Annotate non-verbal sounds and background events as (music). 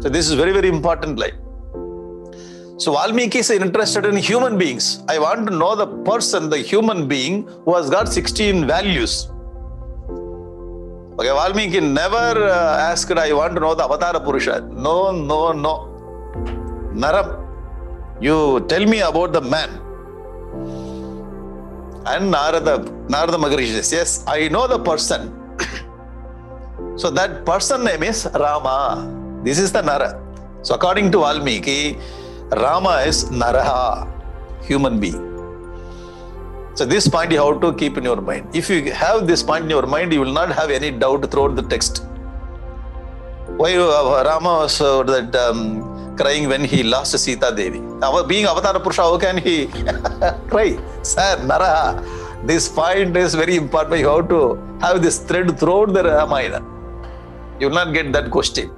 So this is very, very important line. So Valmiki is interested in human beings. I want to know the person, the human being who has got 16 values. Okay, Valmiki never uh, asked, I want to know the Avatara Purusha. No, no, no. Naram, you tell me about the man. And Narada, Narada Maharishi says, Yes, I know the person. (coughs) so that person name is Rama. This is the Nara. So according to Valmiki, Rama is Naraha, human being. So this point you have to keep in your mind. If you have this point in your mind, you will not have any doubt throughout the text. Why uh, Rama was uh, that um, crying when he lost Sita Devi? Being Avatara Purusha, how can he (laughs) cry? Sir, Naraha. This point is very important. You have to have this thread throughout the Ramayana. You will not get that question.